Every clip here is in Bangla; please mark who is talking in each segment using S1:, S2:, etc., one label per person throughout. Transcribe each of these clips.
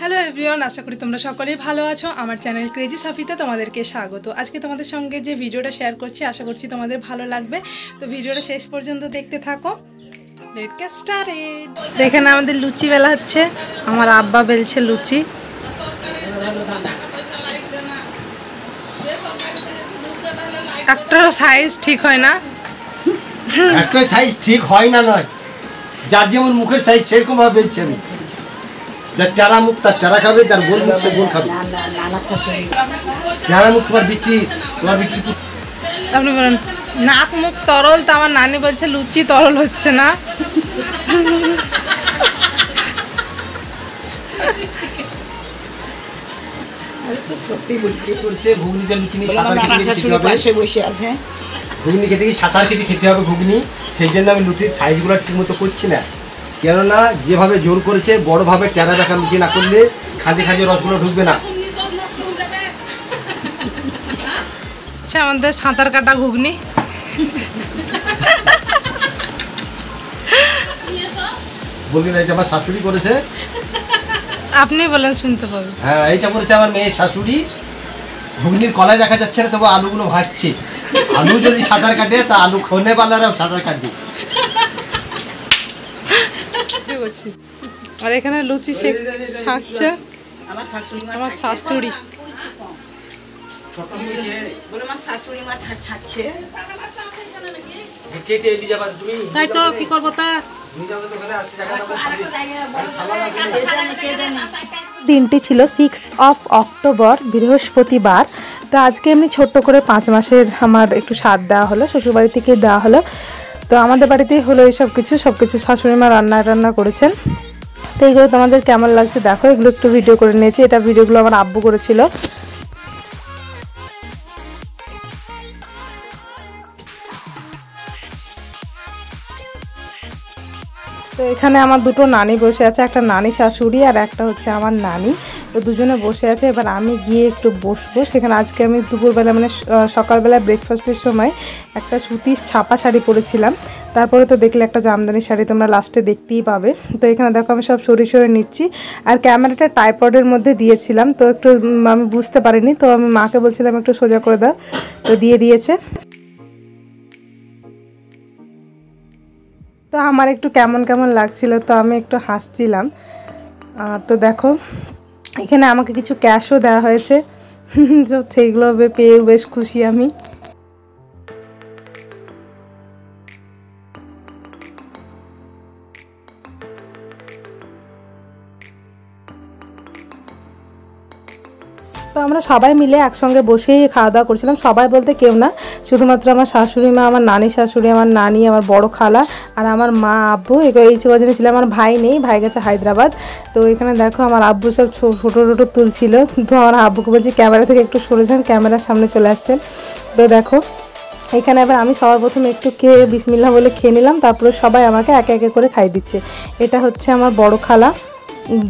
S1: হ্যালো এভরিওয়ান আশা করি তোমরা সকলেই ভালো আছো। আমার চ্যানেল ক্রেজি সাফিতে তোমাদেরকে স্বাগত। আজকে তোমাদের সঙ্গে যে ভিডিওটা শেয়ার করছি, আশা করছি তোমাদের ভালো লাগবে। তো ভিডিওটা শেষ পর্যন্ত দেখতে থাকো। দেখেন আমাদের লুচি বেলা হচ্ছে। আমার আব্বা বেলছে লুচি। একটারও সাইজ ঠিক হয় না।
S2: একটা সাইজ ঠিক হয় না নয়। যার যেমন মুখের সাইজ সেরকম ভাবে বেলছি আমি। যার চারা মুখ তার চারা খাবে যার গোল মুখ সে গোল খাবে। চারা মুখ তোমার বিক্রি তোমার বিক্রি
S1: আপনি বলেন নাক মুখ তরল তো আমার নানি বলছে লুচি তরল হচ্ছে না।
S2: সত্যি বলছি বলছে ঘুগনিতে লুচি নিয়ে সাঁতার কেটে
S3: বসে আছে।
S2: ঘুগনি খেতে গিয়ে সাঁতার কেটে খেতে হবে ঘুগনি। সেই জন্য আমি লুচির সাইজগুলো ঠিক মতো করছি না। কেননা যেভাবে জোর করেছে বড়ভাবে টেরা দেখা লুচি না করলে খাঁজে খাঁজে রসগুলো ঢুকবে না।
S1: আচ্ছা আমাদের সাঁতার কাটা ঘুগনি।
S2: বলবি না এটা আমার শাশুড়ি করেছে।
S1: আপনি বলেন শুনতে পাবেন
S2: হ্যাঁ এইটা করেছে আমার মেয়ের শাশুড়ি। ঘুগনির কলায় দেখা যাচ্ছে না তবু আলুগুলো ভাসছে আলু যদি সাঁতার কাটে তা আলু খনে পালারাও সাঁতার কাটবে।
S1: আর এখানে লুচি শেখ শাকছে
S3: আমার শাশুড়ি। মা
S1: আমার শাশুড়ি
S3: বলে আমার শাশুড়ি মা ছাড়- ছাড়ছে
S2: কেটে এলি যাবা তুমি।
S1: তাই তো কি করব তা?
S4: দিনটি ছিল সিক্স অফ অক্টোবর বৃহস্পতিবার। তো আজকে এমনি ছোট্ট করে পাঁচ মাসের আমার একটু স্বাদ দেওয়া হলো, শ্বশুরবাড়ি থেকে দেওয়া হলো। তো আমাদের বাড়িতেই হলো এইসব কিছু, সব কিছু শাশুড়ি মা রান্না টান্না করেছেন। তো এইগুলো তোমাদের কেমন লাগছে দেখো, এগুলো একটু ভিডিও করে নিয়েছি। এটা ভিডিওগুলো আমার আব্বু করেছিল। তো এখানে আমার দুটো নানি বসে আছে, একটা নানি শাশুড়ি আর একটা হচ্ছে আমার নানি। তো দুজনে বসে আছে, এবার আমি গিয়ে একটু বসবো। সেখানে আজকে আমি দুপুরবেলা মানে সকালবেলা ব্রেকফাস্টের সময় একটা সুতির ছাপা শাড়ি পরেছিলাম। তারপরে তো দেখলে একটা জামদানি শাড়ি তোমরা লাস্টে দেখতেই পাবে। তো এখানে দেখো আমি সব সরি সরে নিচ্ছি। আর ক্যামেরাটা টাইপডের মধ্যে দিয়েছিলাম, তো একটু আমি বুঝতে পারিনি, তো আমি মাকে বলছিলাম একটু সোজা করে দাও। তো দিয়ে দিয়েছে। তো আমার একটু কেমন কেমন লাগছিল তো আমি একটু হাসছিলাম। তো দেখো, এখানে আমাকে কিছু ক্যাশও দেওয়া হয়েছে। তো সেইগুলো পেয়ে বেশ খুশি আমি। তো আমরা সবাই মিলে একসঙ্গে বসেই খাওয়া দাওয়া করছিলাম। সবাই বলতে কেউ না, শুধুমাত্র আমার শাশুড়ি মা, আমার নানি শাশুড়ি, আমার নানি, আমার বড় খালা আর আমার মা, আব্বু। এগুলো এই কজনে ছিল আমার ভাই নেই, ভাই গেছে হায়দ্রাবাদ। তো এখানে দেখো আমার আব্বু সব ছো- ফটো টোটো তুলছিল। তো আমার আব্বুকে বলছি ক্যামেরা থেকে একটু সরেছেন ক্যামেরার সামনে চলে আসছেন। তো দেখো, এখানে এবার আমি সবার প্রথমে একটু খেয়ে বিসমিল্লা বলে খেয়ে নিলাম। তারপরে সবাই আমাকে একে একে করে খাই দিচ্ছে। এটা হচ্ছে আমার বড় খালা।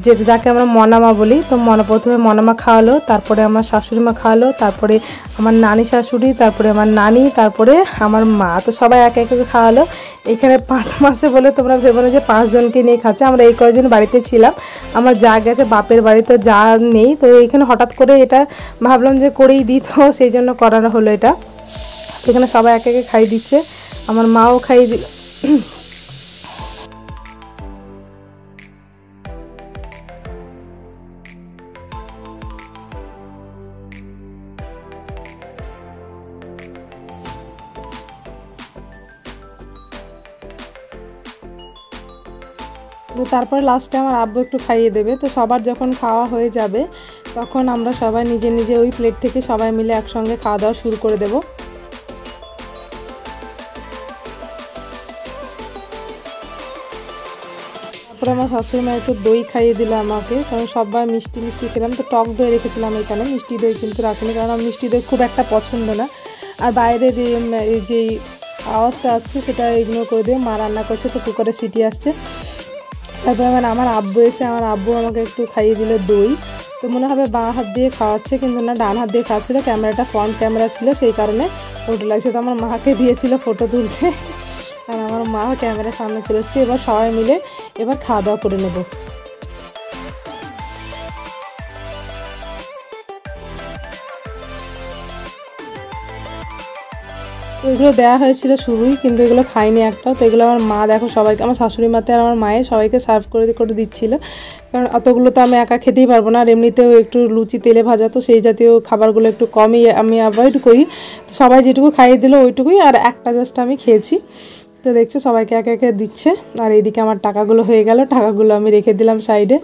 S4: যে যাকে আমরা মনামা বলি, তো মনা প্রথমে মনামা খাওয়ালো, তারপরে আমার শাশুড়ি মা খাওয়ালো, তারপরে আমার নানি শাশুড়ি, তারপরে আমার নানি, তারপরে আমার মা। তো সবাই একে একে খাওয়ালো। এখানে পাঁচ মাসে বলে তোমরা ভেবো না যে পাঁচজনকে নিয়ে খাচ্ছে, আমরা এই কয়জন বাড়িতে ছিলাম। আমার যা গেছে, বাপের বাড়ি তো যা নেই, তো এখানে হঠাৎ করে এটা ভাবলাম যে করেই দিত সেই জন্য করানো হলো এটা। সেখানে সবাই একে একে খাই দিচ্ছে। আমার মাও খাই তো তারপরে লাস্টে আমার আব্বু একটু খাইয়ে দেবে। তো সবার যখন খাওয়া হয়ে যাবে, তখন আমরা সবাই নিজে নিজে ওই প্লেট থেকে সবাই মিলে একসঙ্গে খাওয়া দাওয়া শুরু করে দেবো। তারপরে আমার শাশুড়ি মা একটু দই খাইয়ে দিল আমাকে, কারণ সবাই মিষ্টি মিষ্টি খেলাম। তো টক দই রেখেছিলাম এখানে, মিষ্টি দই কিন্তু রাখিনি, কারণ আমার মিষ্টি দই খুব একটা পছন্দ না। আর এই যে আওয়াজটা আসছে, সেটা ইগনোর করে দিয়ে মা রান্না করছে, তো কুকারে সিটি আসছে। তারপরে মানে আমার আব্বু এসে আমার আব্বু আমাকে একটু খাইয়ে দিল দই। তো মনে হবে বাঁ হাত দিয়ে খাওয়াচ্ছে কিন্তু না, ডান হাত দিয়ে খাওয়াচ্ছিল, ক্যামেরাটা ফ্রন্ট ক্যামেরা ছিল, সেই কারণে ফটো লাগছে। তো আমার মাকে দিয়েছিল ফটো তুলতে। আর আমার মা ক্যামেরার সামনে চলে এসছে এবার সবাই মিলে এবার খাওয়া দাওয়া করে নেব। এগুলো দেওয়া হয়েছিল শুরুই, কিন্তু এগুলো খাইনি একটাও তো এগুলো আমার মা দেখো সবাইকে আমার শাশুড়ি মাতে আর আমার মায়ে সবাইকে সার্ভ করে করে দিচ্ছিল। কারণ অতগুলো তো আমি একা খেতেই পারব না, আর এমনিতেও একটু লুচি, তেলে ভাজা, তো সেই জাতীয় খাবারগুলো একটু কমই আমি অ্যাভয়েড করি। তো সবাই যেটুকু খাইয়ে দিল ওইটুকুই, আর একটা জাস্ট আমি খেয়েছি। তো দেখছ সবাইকে একে একে দিচ্ছে, আর এইদিকে আমার টাকাগুলো হয়ে গেল, টাকাগুলো আমি রেখে দিলাম সাইডে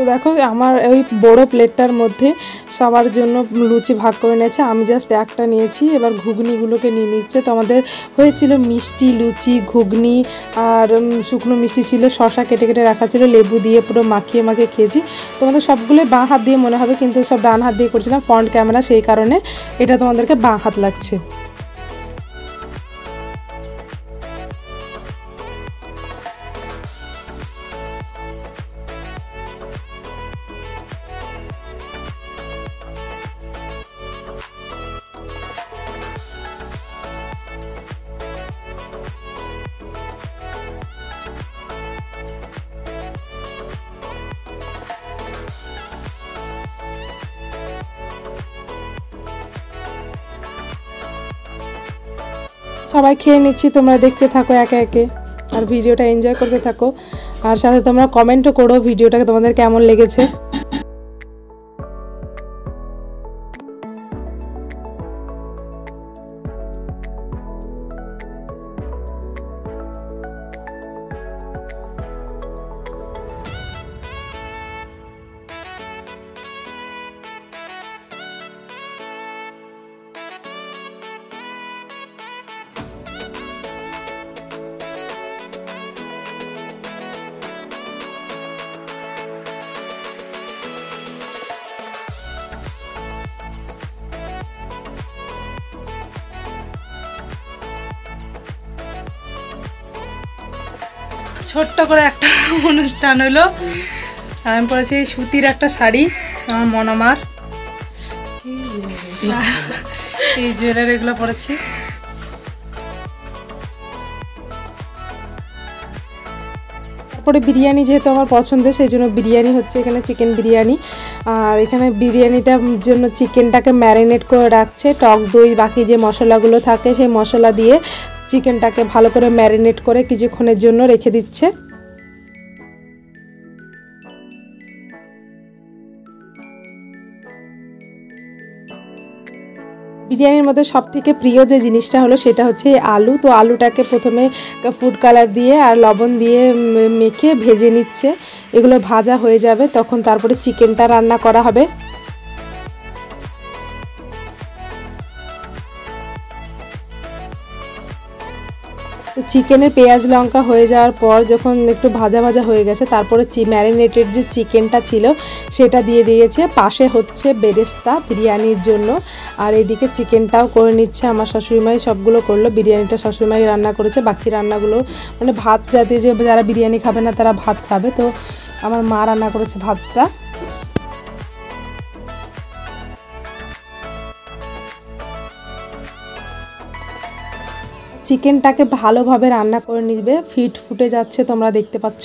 S4: তো দেখো, আমার ওই বড় প্লেটটার মধ্যে সবার জন্য লুচি ভাগ করে নিয়েছে। আমি জাস্ট একটা নিয়েছি, এবার ঘুগনিগুলোকে নিয়ে নিচ্ছে। তো আমাদের হয়েছিল মিষ্টি লুচি, ঘুগনি, আর শুকনো মিষ্টি ছিল শশা কেটে কেটে রাখা ছিল, লেবু দিয়ে পুরো মাখিয়ে মাখিয়ে খেয়েছি। তোমাদের সবগুলোই বাঁ হাত দিয়ে মনে হবে, কিন্তু সব ডান হাত দিয়ে করছিলাম ফ্রন্ট ক্যামেরা সেই কারণে এটা তোমাদেরকে বাঁ হাত লাগছে। সবাই খেয়ে নিচ্ছি, তোমরা দেখতে থাকো একে একে। আর ভিডিওটা এনজয় করতে থাকো। আর সাথে তোমরা কমেন্টও করো ভিডিওটাকে তোমাদের কেমন লেগেছে। ছোট্ট করে একটা অনুষ্ঠান হলো। আমি পরেছি সুতির একটা শাড়ি, আমার মনামার। এই জুয়েলারি এগুলো পরেছি। তারপরে বিরিয়ানি যেহেতু আমার পছন্দের, সেই জন্য বিরিয়ানি হচ্ছে এখানে চিকেন বিরিয়ানি। আর এখানে বিরিয়ানিটার জন্য চিকেনটাকে ম্যারিনেট করে রাখছে। টক দই, বাকি যে মশলাগুলো থাকে, সেই মশলা দিয়ে চিকেনটাকে ভালো করে ম্যারিনেট করে কিছুক্ষণের জন্য রেখে দিচ্ছে। বিরিয়ানির মধ্যে সব থেকে প্রিয় যে জিনিসটা হলো সেটা হচ্ছে আলু। তো আলুটাকে প্রথমে ফুড কালার দিয়ে আর লবণ দিয়ে মেখে ভেজে নিচ্ছে। এগুলো ভাজা হয়ে যাবে, তখন তারপরে চিকেনটা রান্না করা হবে। চিকেনের পেঁয়াজ লঙ্কা হয়ে যাওয়ার পর যখন একটু ভাজা ভাজা হয়ে গেছে, তারপরে ম্যারিনেটেড যে চিকেনটা ছিল, সেটা দিয়ে দিয়েছে। পাশে হচ্ছে বেরেস্তা বিরিয়ানির জন্য। আর এদিকে চিকেনটাও করে নিচ্ছে আমার শাশুড়িমাই, সবগুলো করল। বিরিয়ানিটা শাশুড়িমাই রান্না করেছে। বাকি রান্নাগুলো মানে ভাত জাতীয় যে যারা বিরিয়ানি খাবে না, তারা ভাত খাবে। তো আমার মা রান্না করেছে ভাতটা। চিকেনটাকে ভালোভাবে রান্না করে নিবে। ফিট ফুটে যাচ্ছে, তোমরা দেখতে পাচ্ছ।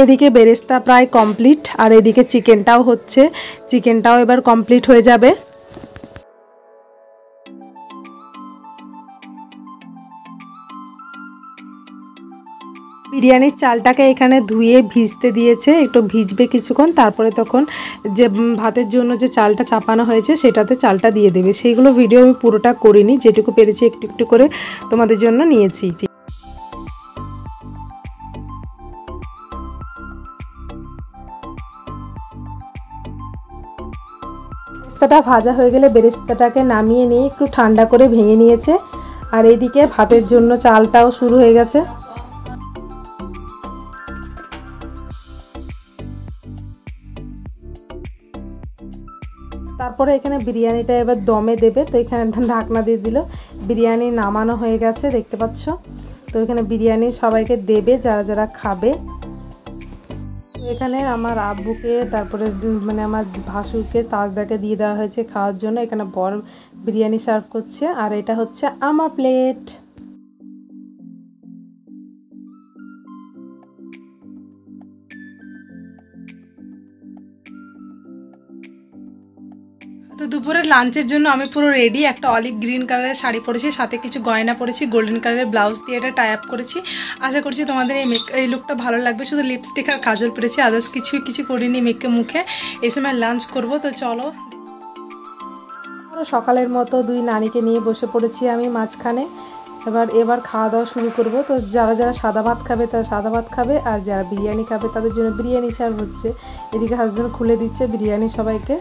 S4: এদিকে বেরেস্তা প্রায় কমপ্লিট, আর এদিকে চিকেনটাও হচ্ছে। চিকেনটাও এবার কমপ্লিট হয়ে যাবে। বিরিয়ানির চালটাকে এখানে ধুয়ে ভিজতে দিয়েছে, একটু ভিজবে কিছুক্ষণ, তারপরে তখন যে ভাতের জন্য যে চালটা চাপানো হয়েছে সেটাতে চালটা দিয়ে দেবে। সেইগুলো ভিডিও আমি পুরোটা করিনি, যেটুকু পেরেছি একটু একটু করে তোমাদের জন্য নিয়েছি। বেরেস্তাটা ভাজা হয়ে গেলে বেরেস্তাটাকে নামিয়ে নিয়ে একটু ঠান্ডা করে ভেঙে নিয়েছে। আর এদিকে ভাতের জন্য চালটাও শুরু হয়ে গেছে। তারপর এখানে বিরিয়ানিটা এবার দমে দেবে, তো এখানে ঢাকনা দিয়ে দিল। বিরিয়ানি নামানো হয়ে গেছে, দেখতে পাচ্ছ? তো এখানে বিরিয়ানি সবাইকে দেবে, যারা যারা খাবে। এখানে আমার আব্বুকে, তারপরে মানে আমার ভাসুরকে, তাজদাকে দিয়ে দেওয়া হয়েছে খাওয়ার জন্য। এখানে বর বিরিয়ানি সার্ভ করছে, আর এটা হচ্ছে আমার প্লেট।
S1: তো দুপুরের লাঞ্চের জন্য আমি পুরো রেডি একটা অলিভ গ্রিন কালারের শাড়ি পরেছি, সাথে কিছু গয়না পরেছি গোল্ডেন কালারের ব্লাউজ দিয়ে এটা টাই আপ করেছি। আশা করছি তোমাদের এই মেক এই লুকটা ভালো লাগবে। শুধু লিপস্টিক আর কাজল পরেছি আদার্স কিছুই কিছু করিনি মেকে মুখে। এই সময় লাঞ্চ করব, তো চলো।
S4: সকালের মতো দুই নানিকে নিয়ে বসে পড়েছি আমি মাঝখানে। এবার এবার খাওয়া দাওয়া শুরু করব। তো যারা যারা সাদা ভাত খাবে, তারা সাদা ভাত খাবে, আর যারা বিরিয়ানি খাবে, তাদের জন্য বিরিয়ানি সার্ভ হচ্ছে। এদিকে হাজব্যান্ড খুলে দিচ্ছে বিরিয়ানি সবাইকে।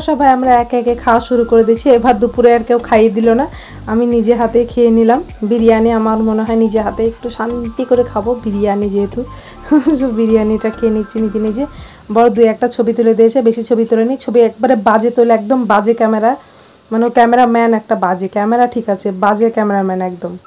S4: সবাই আমরা একে একে খাওয়া শুরু করে দিচ্ছি এবার দুপুরে আর কেউ খাইয়ে দিল না। আমি নিজে হাতে খেয়ে নিলাম। বিরিয়ানি আমার মনে হয় নিজে হাতে একটু শান্তি করে খাব। বিরিয়ানি যেহেতু। বিরিয়ানিটা খেয়ে নিচ্ছি নিজে নিজে। বড় দুই একটা ছবি তুলে দিয়েছে, বেশি ছবি তুলে নি ছবি একবারে বাজে তোলে, একদম বাজে ক্যামেরা। মানে ক্যামেরাম্যান একটা বাজে। ক্যামেরা ঠিক আছে, বাজে ক্যামেরাম্যান একদম।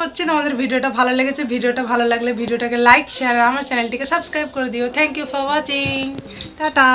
S1: হচ্ছে তোমাদের ভিডিওটা ভালো লেগেছে, ভিডিওটা ভালো লাগলে ভিডিওটাকে লাইক শেয়ার আর আমার চ্যানেলটিকে সাবস্ক্রাইব করে দিও। Thank you for watching tata.